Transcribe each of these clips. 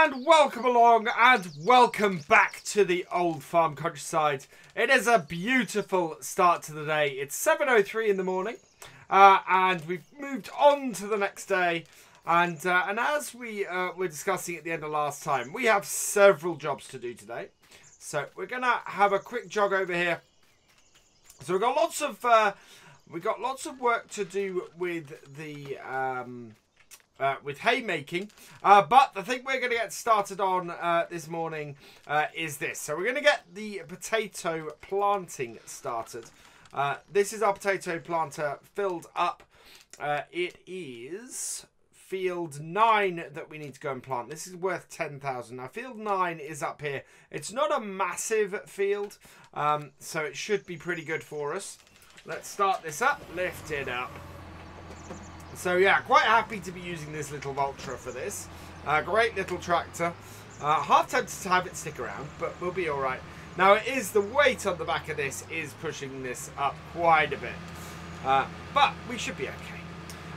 And welcome along and welcome back to the old farm countryside. It is a beautiful start to the day. It's 7.03 in the morning uh, and we've moved on to the next day. And, uh, and as we uh, were discussing at the end of last time, we have several jobs to do today. So we're going to have a quick jog over here. So we've got lots of, uh, we've got lots of work to do with the... Um, uh, with haymaking. Uh, but the thing we're going to get started on uh, this morning uh, is this. So we're going to get the potato planting started. Uh, this is our potato planter filled up. Uh, it is field 9 that we need to go and plant. This is worth 10,000. Now field 9 is up here. It's not a massive field, um, so it should be pretty good for us. Let's start this up. Lift it up. So yeah, quite happy to be using this little Valtra for this. Uh, great little tractor. Uh, half tempted to have it stick around, but we'll be all right. Now it is the weight on the back of this is pushing this up quite a bit, uh, but we should be okay.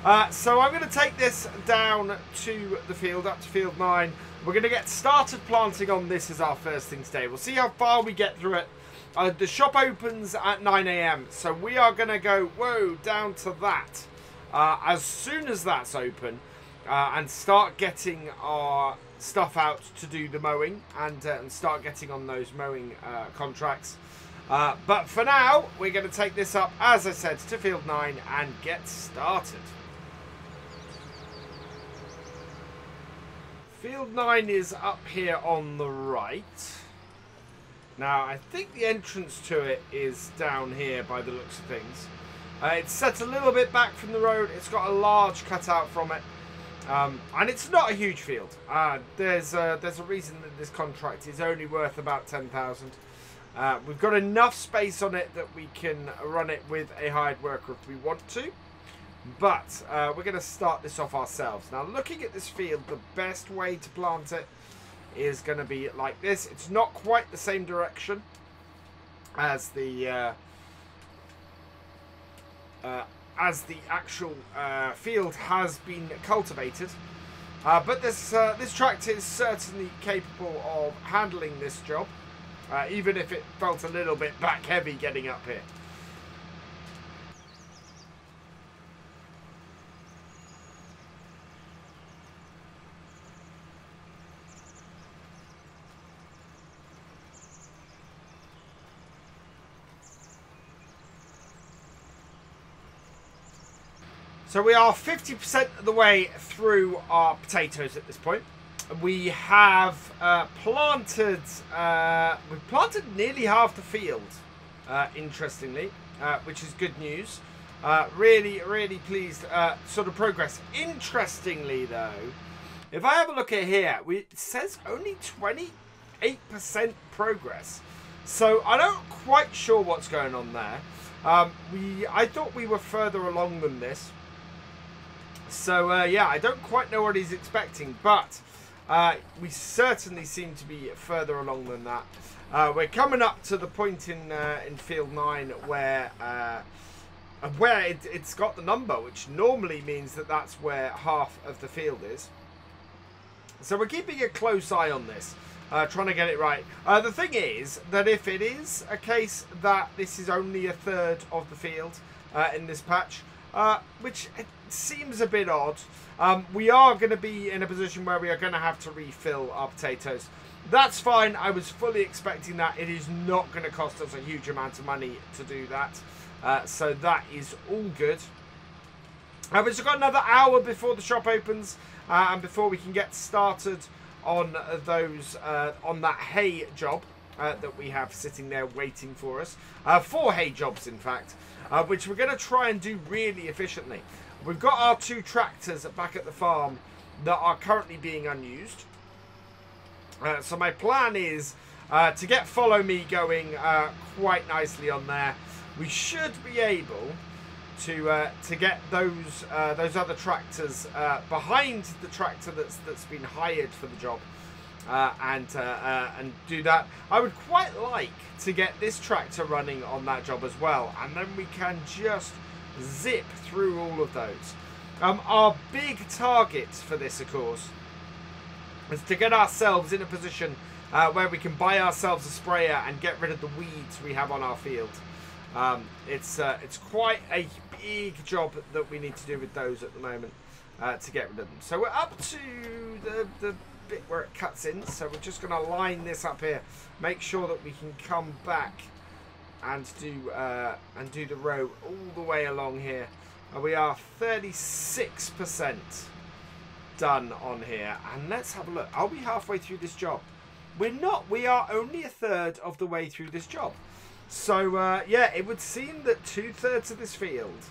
Uh, so I'm going to take this down to the field, up to field nine. We're going to get started planting on this as our first thing today. We'll see how far we get through it. Uh, the shop opens at 9 a.m. So we are going to go, whoa, down to that uh, as soon as that's open uh, and start getting our stuff out to do the mowing and, uh, and start getting on those mowing uh, contracts. Uh, but for now, we're going to take this up, as I said, to field 9 and get started. Field 9 is up here on the right. Now, I think the entrance to it is down here by the looks of things. Uh, it's set a little bit back from the road. It's got a large cutout from it. Um, and it's not a huge field. Uh, there's, a, there's a reason that this contract is only worth about 10000 uh, We've got enough space on it that we can run it with a hired worker if we want to. But uh, we're going to start this off ourselves. Now, looking at this field, the best way to plant it is going to be like this. It's not quite the same direction as the uh, as the actual uh, field has been cultivated. Uh, but this uh, this tractor is certainly capable of handling this job, uh, even if it felt a little bit back heavy getting up here. So we are 50% of the way through our potatoes at this point. We have uh, planted, uh, we've planted nearly half the field, uh, interestingly, uh, which is good news. Uh, really, really pleased, uh, sort of progress. Interestingly though, if I have a look at here, we, it says only 28% progress. So I'm not quite sure what's going on there. Um, we, I thought we were further along than this. So, uh, yeah, I don't quite know what he's expecting, but uh, we certainly seem to be further along than that. Uh, we're coming up to the point in uh, in field 9 where uh, where it, it's got the number, which normally means that that's where half of the field is. So we're keeping a close eye on this, uh, trying to get it right. The thing is that if it is a case that this is only a third of the field in this patch, uh, which seems a bit odd. Um, we are going to be in a position where we are going to have to refill our potatoes. That's fine. I was fully expecting that. It is not going to cost us a huge amount of money to do that. Uh, so that is all good. Uh, we've just got another hour before the shop opens uh, and before we can get started on those uh, on that hay job uh, that we have sitting there waiting for us. Uh, four hay jobs, in fact, uh, which we're going to try and do really efficiently. We've got our two tractors back at the farm that are currently being unused. Uh, so my plan is uh, to get Follow Me going uh, quite nicely on there. We should be able to uh, to get those uh, those other tractors uh, behind the tractor that's that's been hired for the job. And and do that. I would quite like to get this tractor running on that job as well, and then we can just zip through all of those. Um, our big target for this, of course, is to get ourselves in a position uh, where we can buy ourselves a sprayer and get rid of the weeds we have on our field. Um, it's uh, it's quite a big job that we need to do with those at the moment uh, to get rid of them. So we're up to the, the bit where it cuts in. So we're just going to line this up here. Make sure that we can come back and do uh, and do the row all the way along here. Uh, we are 36% done on here. And let's have a look. Are we halfway through this job? We're not. We are only a third of the way through this job. So, uh, yeah, it would seem that two-thirds of this field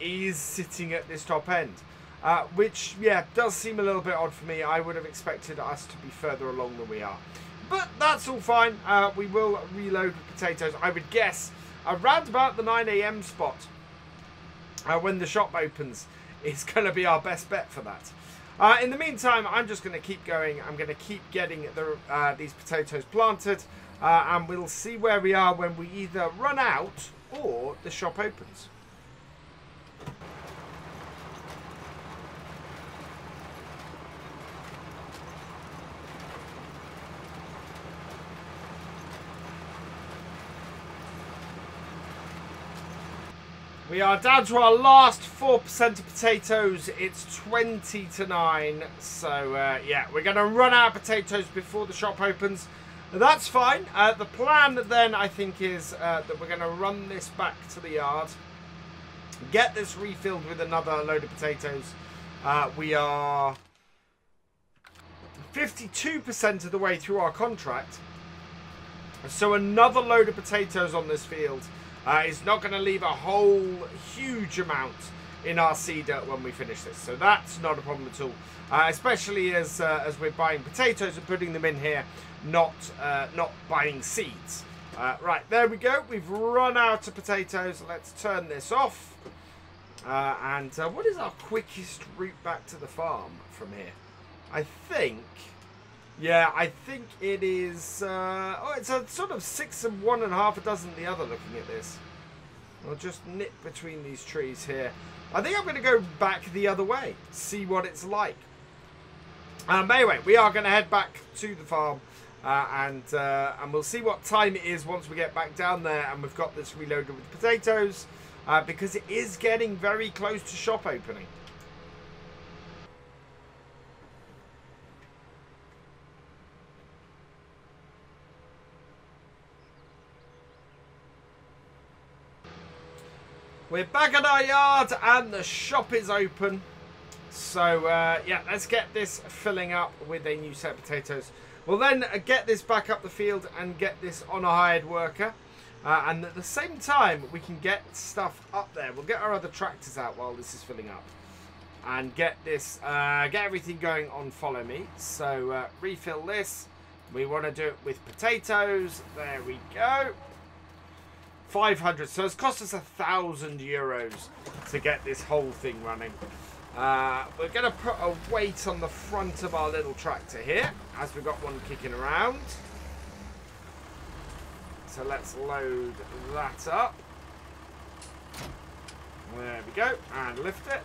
is sitting at this top end. Uh, which, yeah, does seem a little bit odd for me. I would have expected us to be further along than we are. But that's all fine. Uh, we will reload with potatoes. I would guess around about the 9am spot uh, when the shop opens is going to be our best bet for that. Uh, in the meantime, I'm just going to keep going. I'm going to keep getting the, uh, these potatoes planted. Uh, and we'll see where we are when we either run out or the shop opens. We are down to our last 4% of potatoes. It's 20 to 9. So, uh, yeah, we're going to run out of potatoes before the shop opens. That's fine. Uh, the plan then, I think, is uh, that we're going to run this back to the yard. Get this refilled with another load of potatoes. Uh, we are 52% of the way through our contract. So another load of potatoes on this field uh, is not going to leave a whole huge amount in our seeder when we finish this. So that's not a problem at all. Uh, especially as uh, as we're buying potatoes and putting them in here, not uh, not buying seeds. Uh, right, there we go. We've run out of potatoes. Let's turn this off. Uh, and uh, what is our quickest route back to the farm from here? I think... Yeah, I think it is... oh, it's a sort of six and one and a half a dozen the other looking at this. I'll just nip between these trees here. I think I'm going to go back the other way, see what it's like. Um, anyway, we are going to head back to the farm uh, and uh, and we'll see what time it is once we get back down there and we've got this reloaded with potatoes uh, because it is getting very close to shop opening. We're back at our yard and the shop is open. So, uh, yeah, let's get this filling up with a new set of potatoes. We'll then get this back up the field and get this on a hired worker. Uh, and at the same time, we can get stuff up there. We'll get our other tractors out while this is filling up. And get this, uh, get everything going on Follow Me. So, uh, refill this. We want to do it with potatoes. There we go. 500. So it's cost us a thousand euros to get this whole thing running. Uh, we're going to put a weight on the front of our little tractor here, as we've got one kicking around. So let's load that up. There we go, and lift it.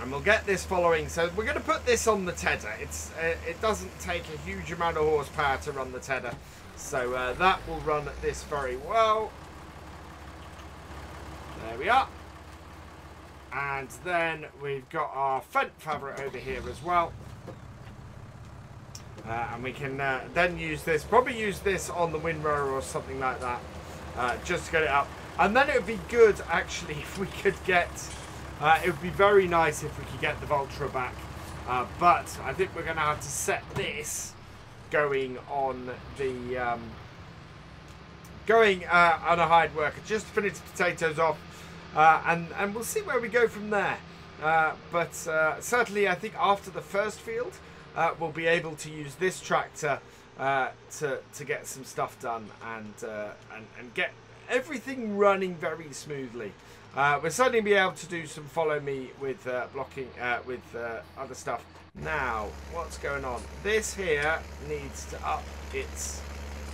And we'll get this following. So we're going to put this on the tedder. It's uh, It doesn't take a huge amount of horsepower to run the tedder. So uh, that will run this very well. There we are. And then we've got our Fendt fabric over here as well. Uh, and we can uh, then use this, probably use this on the windrower or something like that, uh, just to get it up. And then it would be good, actually, if we could get, uh, it would be very nice if we could get the Valtra back. Uh, but I think we're going to have to set this going on the um, going uh, on a hired worker. Just finish the potatoes off uh, and and we'll see where we go from there. Uh, but uh, certainly I think after the first field uh, we'll be able to use this tractor uh, to to get some stuff done and and, and get everything running very smoothly uh, we'll suddenly be able to do some follow me with uh, blocking uh, with other stuff now, what's going on? This here needs to up its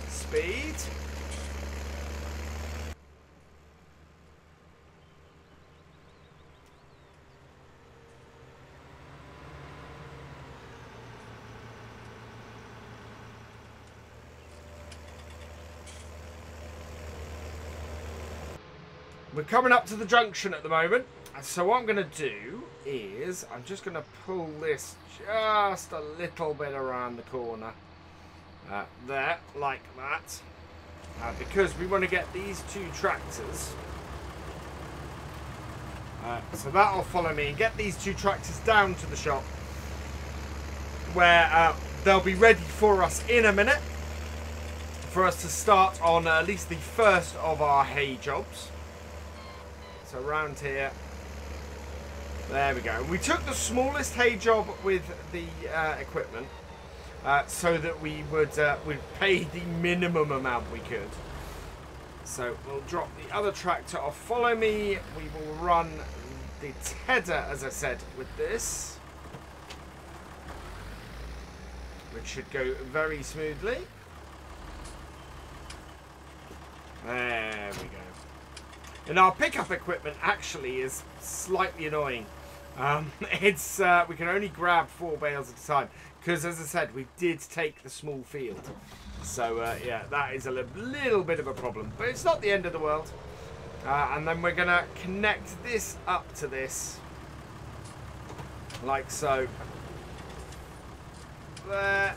speed. Coming up to the junction at the moment. So what I'm going to do is I'm just going to pull this just a little bit around the corner. Uh, there, like that. Uh, because we want to get these two tractors. Uh, so that'll follow me and get these two tractors down to the shop. Where uh, they'll be ready for us in a minute. For us to start on at least the first of our hay jobs. So around here. There we go. We took the smallest hay job with the uh, equipment. Uh, so that we would uh, would pay the minimum amount we could. So we'll drop the other tractor off. Follow me. We will run the tedder, as I said, with this. Which should go very smoothly. There we go. And our pickup equipment actually is slightly annoying. Um, it's uh, we can only grab four bales at a time because, as I said, we did take the small field. So uh, yeah, that is a little bit of a problem, but it's not the end of the world. Uh, and then we're gonna connect this up to this, like so. There.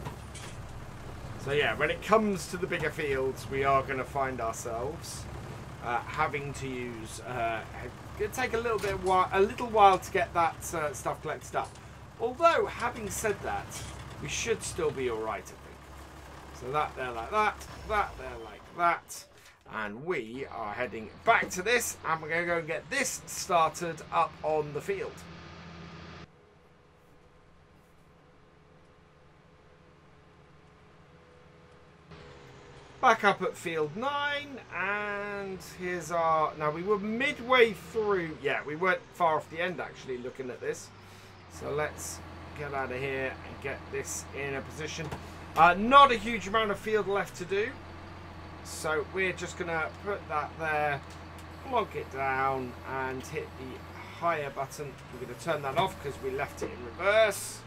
So yeah, when it comes to the bigger fields, we are going to find ourselves uh, having to use. Uh, it take a little bit, while, a little while to get that uh, stuff collected up. Although, having said that, we should still be all right, I think. So that there like that, that there like that, and we are heading back to this, and we're going to go and get this started up on the field. Back up at field 9, and here's our... Now, we were midway through... Yeah, we weren't far off the end, actually, looking at this. So let's get out of here and get this in a position. Uh, not a huge amount of field left to do. So we're just going to put that there, plug it down, and hit the hire button. We're going to turn that off because we left it in reverse.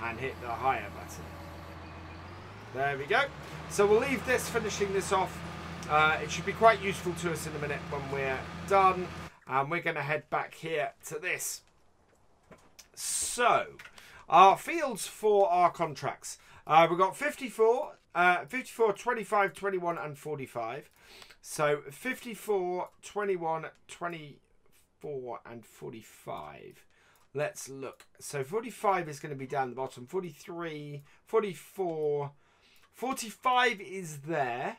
And hit the hire button. There we go. So we'll leave this, finishing this off. Uh, it should be quite useful to us in a minute when we're done. And we're going to head back here to this. So, our fields for our contracts. Uh, we've got 54, uh, 54, 25, 21 and 45. So 54, 21, 24 and 45. Let's look. So 45 is going to be down the bottom. 43, 44, 45 is there.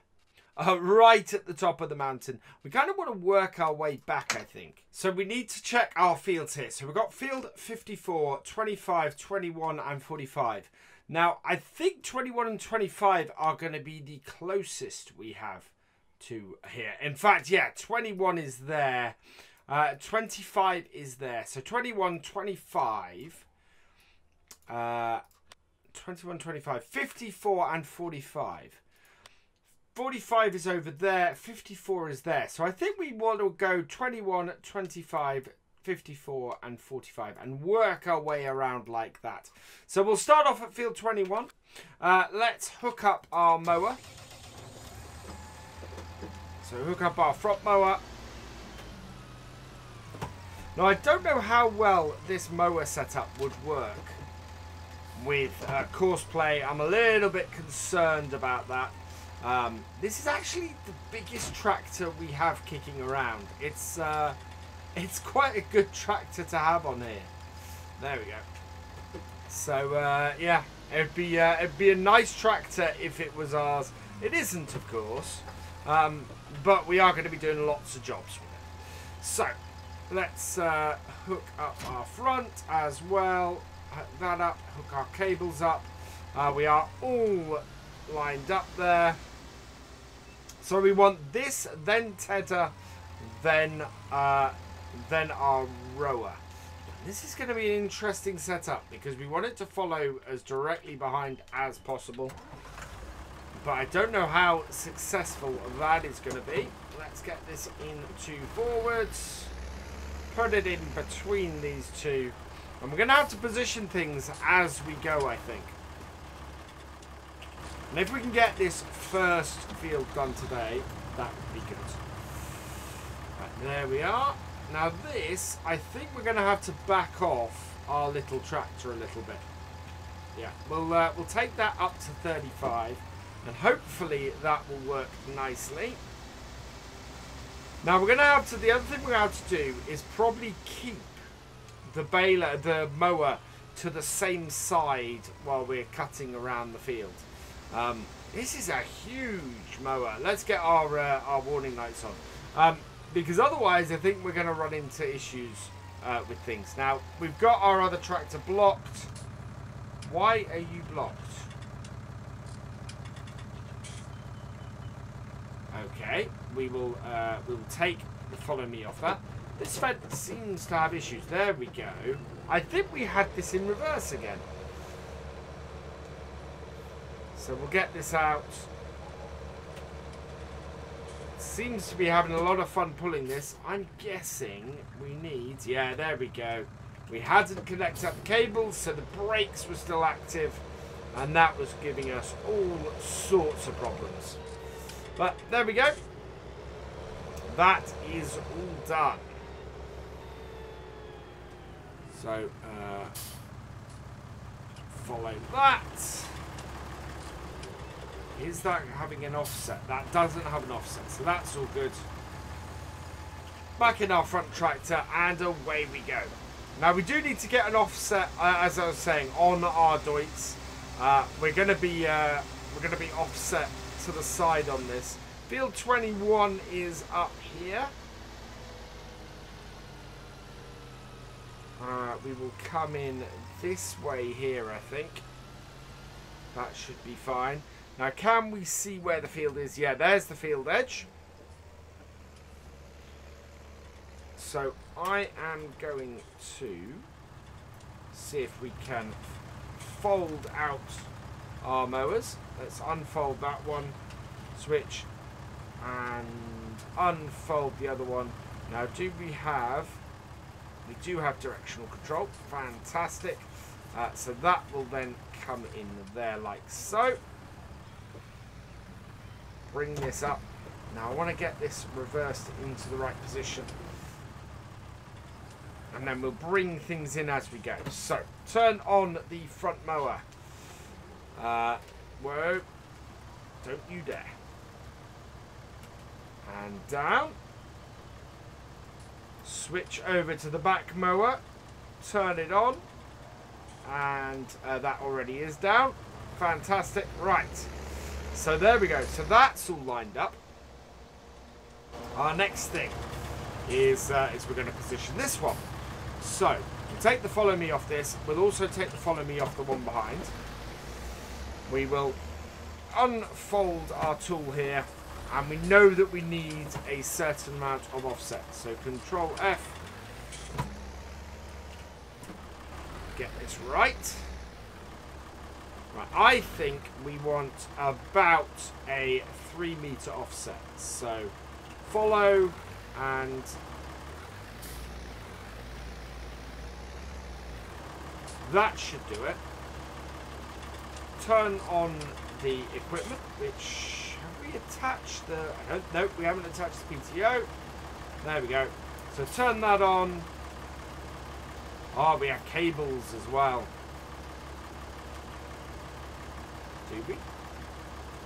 Uh, right at the top of the mountain. We kind of want to work our way back, I think. So we need to check our fields here. So we've got field 54, 25, 21 and 45. Now, I think 21 and 25 are going to be the closest we have to here. In fact, yeah, 21 is there. Uh, 25 is there. So 21, 25. Uh, 21, 25, 54 and 45. 45 is over there, 54 is there. So I think we want to go 21, 25, 54 and 45 and work our way around like that. So we'll start off at field 21. Uh, let's hook up our mower. So hook up our front mower. Now I don't know how well this mower setup would work with uh, Courseplay. I'm a little bit concerned about that. Um, this is actually the biggest tractor we have kicking around. It's uh, it's quite a good tractor to have on here. There we go. So uh, yeah, it'd be uh, it'd be a nice tractor if it was ours. It isn't, of course, um, but we are going to be doing lots of jobs with it. So let's uh, hook up our front as well that up, hook our cables up. Uh, we are all lined up there. So we want this, then tedder, then uh, then our rower. This is going to be an interesting setup because we want it to follow as directly behind as possible. But I don't know how successful that is going to be. Let's get this into forwards. Put it in between these two. And we're going to have to position things as we go, I think. And if we can get this first field done today, that would be good. Right, There we are. Now this, I think we're going to have to back off our little tractor a little bit. Yeah, we'll uh, we'll take that up to 35, and hopefully that will work nicely. Now we're going to have to. The other thing we're going to have to do is probably keep the baler, the mower, to the same side while we're cutting around the field. Um, this is a huge mower. Let's get our uh, our warning lights on, um, because otherwise I think we're going to run into issues uh, with things. Now we've got our other tractor blocked. Why are you blocked? Okay, we will uh, we will take the follow me off that. This fence seems to have issues. There we go. I think we had this in reverse again. So we'll get this out. Seems to be having a lot of fun pulling this. I'm guessing we need... Yeah, there we go. We hadn't connected up the cables, so the brakes were still active. And that was giving us all sorts of problems. But there we go. That is all done. So, uh, follow that. Is that having an offset? That doesn't have an offset, so that's all good. Back in our front tractor, and away we go. Now, we do need to get an offset, uh, as I was saying, on our Deutz. Uh, we're going to be uh, we're going to be offset to the side on this. Field 21 is up here. Uh, we will come in this way here, I think. That should be fine. Now, can we see where the field is? Yeah, there's the field edge. So, I am going to see if we can fold out our mowers. Let's unfold that one, switch, and unfold the other one. Now, do we have... We do have directional control. Fantastic. Uh, so that will then come in there like so. Bring this up. Now I want to get this reversed into the right position. And then we'll bring things in as we go. So, turn on the front mower. Uh, whoa. Don't you dare. And down. Switch over to the back mower. Turn it on. And uh, that already is down. Fantastic. Right. So there we go. So that's all lined up. Our next thing is, uh, is we're going to position this one. So, we'll take the follow me off this. We'll also take the follow me off the one behind. We will unfold our tool here and we know that we need a certain amount of offset. So control F. Get this right. Right, I think we want about a three meter offset. So follow and that should do it. Turn on the equipment, which attach the... Nope, we haven't attached the PTO. There we go. So turn that on. Oh, we have cables as well. Do we?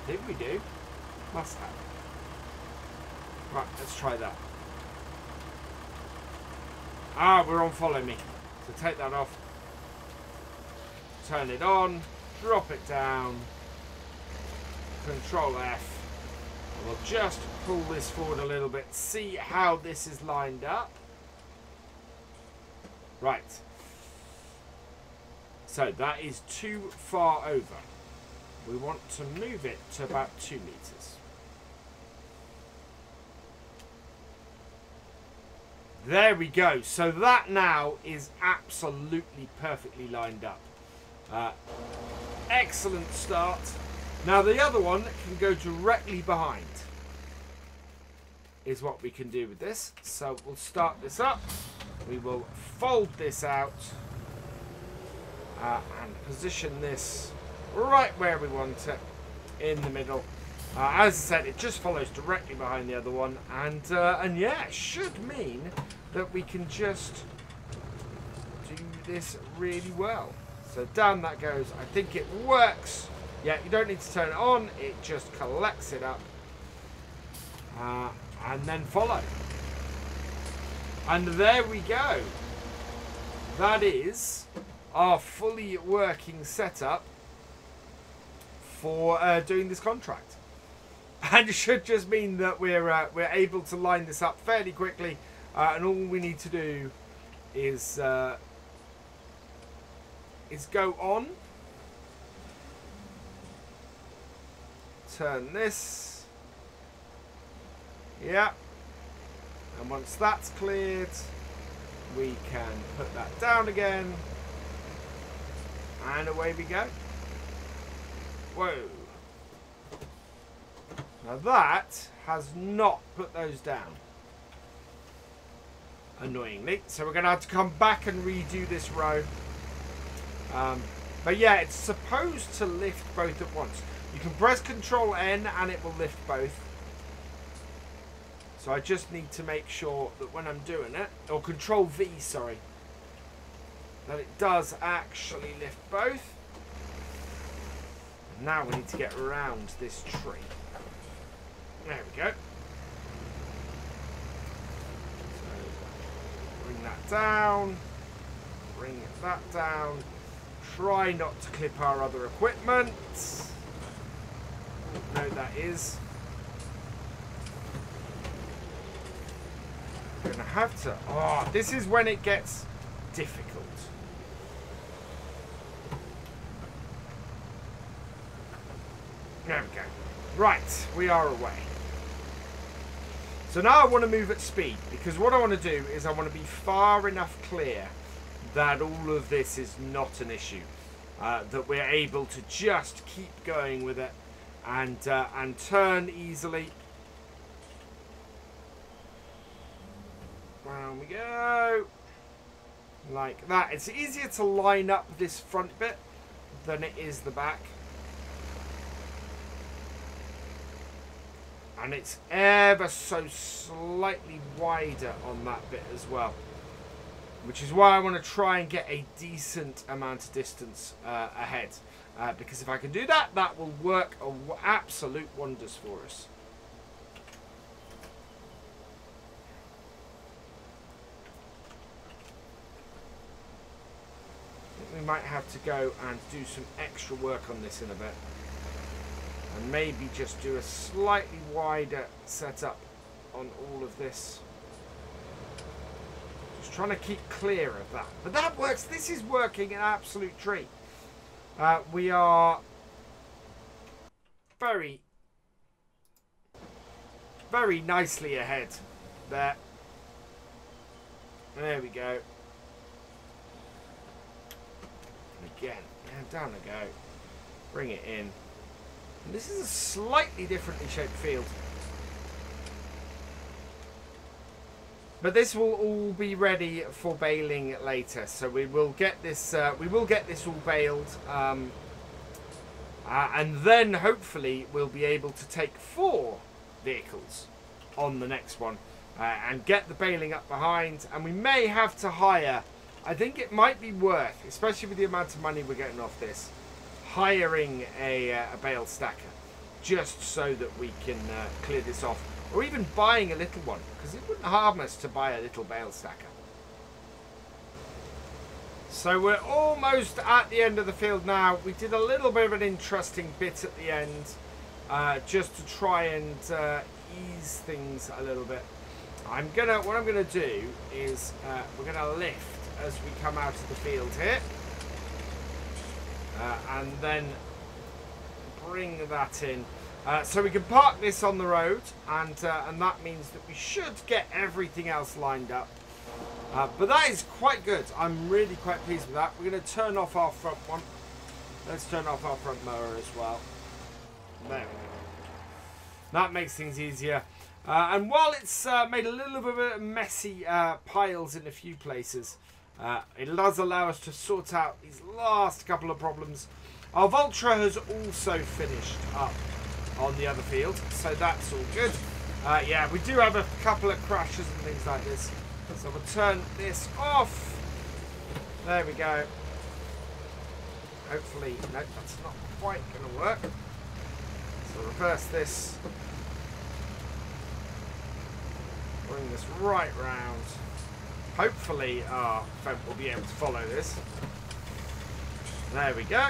Did we do? Must have. Right, let's try that. Ah, we're on follow me. So take that off. Turn it on. Drop it down. Control F. We'll just pull this forward a little bit, see how this is lined up. Right. So that is too far over. We want to move it to about two meters. There we go. So that now is absolutely perfectly lined up. Uh, excellent start. Now the other one can go directly behind. Is what we can do with this. So we'll start this up. We will fold this out. Uh, and position this right where we want it. In the middle. Uh, as I said, it just follows directly behind the other one, and uh, and yeah, it should mean that we can just do this really well. So down that goes. I think it works. Yeah, you don't need to turn it on. It just collects it up. Uh, and then follow. And there we go. That is our fully working setup for uh, doing this contract. And it should just mean that we're uh, we're able to line this up fairly quickly, uh, and all we need to do is uh, is go on, turn this, yeah, and once that's cleared, we can put that down again, and away we go. Whoa. Now that has not put those down. Annoyingly. So we're going to have to come back and redo this row. Um, but yeah, it's supposed to lift both at once. You can press Control N and it will lift both. So I just need to make sure that when I'm doing it, or Control V, sorry, that it does actually lift both. Now we need to get around this tree. There we go. So bring that down. Bring that down. Try not to clip our other equipment. That is. Gonna have to. Oh, this is when it gets difficult. There we go. Right, we are away. So now I want to move at speed because what I want to do is I want to be far enough clear that all of this is not an issue. Uh, that we're able to just keep going with it and uh, and turn easily. Down we go. Like that. It's easier to line up this front bit than it is the back. and it's ever so slightly wider on that bit as well which is why I want to try and get a decent amount of distance uh, ahead uh, because if I can do that that will work absolute wonders for us we might have to go and do some extra work on this in a bit and maybe just do a slightly wider setup on all of this. Just trying to keep clear of that. But that works. This is working an absolute treat. Uh, we are very, very nicely ahead there. There we go. And again, down I go. Bring it in. And this is a slightly differently shaped field. But this will all be ready for baling later. So we will get this uh, we will get this all baled. Um, uh, and then hopefully we'll be able to take four vehicles on the next one uh, and get the baling up behind and we may have to hire I think it might be worth especially with the amount of money we're getting off this hiring a, uh, a bale stacker just so that we can uh, clear this off. Or even buying a little one, because it wouldn't harm us to buy a little bale stacker. So we're almost at the end of the field now. We did a little bit of an interesting bit at the end, uh, just to try and uh, ease things a little bit. I'm gonna, what I'm gonna do is uh, we're gonna lift as we come out of the field here. Uh, and then bring that in. Uh, so we can park this on the road and uh, and that means that we should get everything else lined up. Uh, but that is quite good. I'm really quite pleased with that. We're going to turn off our front one. Let's turn off our front mower as well. There That makes things easier. Uh, and while it's uh, made a little bit of messy piles in a few places, it does allow us to sort out these last couple of problems. Our Valtra has also finished up on the other field, so that's all good. Uh, yeah, we do have a couple of crashes and things like this. So we'll turn this off. There we go. Hopefully, no, that's not quite going to work. So reverse this. Bring this right round. Hopefully our Fendt will be able to follow this. There we go.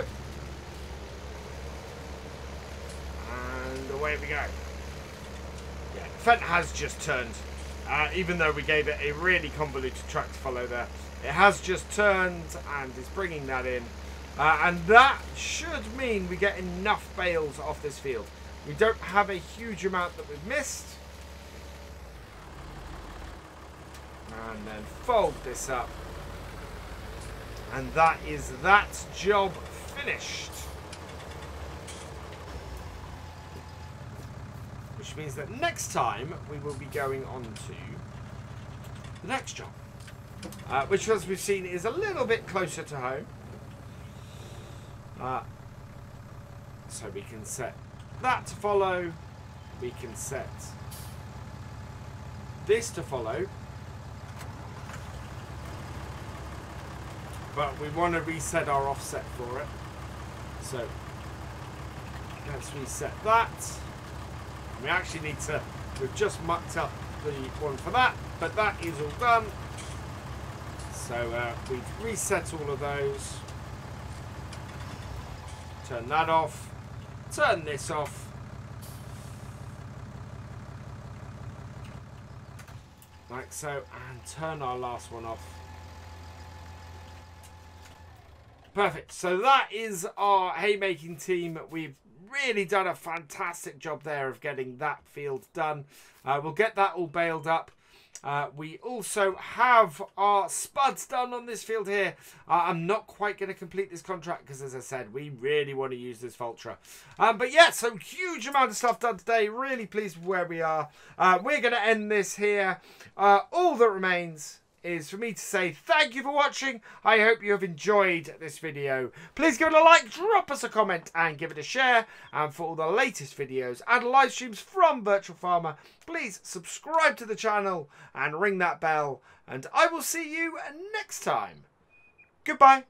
And away we go. Yeah, Fendt has just turned. Uh, even though we gave it a really convoluted track to follow there. It has just turned and is bringing that in. Uh, and that should mean we get enough bales off this field. We don't have a huge amount that we've missed. And then fold this up. And that is that job finished. Which means that next time we will be going on to the next job. Uh, which as we've seen is a little bit closer to home. Uh, so we can set that to follow. We can set this to follow. But we want to reset our offset for it. So let's reset that. We actually need to, we've just mucked up the one for that, but that is all done. So uh, we've reset all of those. Turn that off. Turn this off. Like so, and turn our last one off. Perfect. So that is our haymaking team. We've really done a fantastic job there of getting that field done. Uh, we'll get that all baled up. Uh, we also have our spuds done on this field here. Uh, I'm not quite going to complete this contract because, as I said, we really want to use this Valtra. Um, but yeah, so huge amount of stuff done today. Really pleased with where we are. Uh, we're going to end this here. Uh, all that remains is for me to say thank you for watching. I hope you have enjoyed this video. Please give it a like, drop us a comment and give it a share. And for all the latest videos and live streams from Virtual Farmer, please subscribe to the channel and ring that bell. And I will see you next time. Goodbye.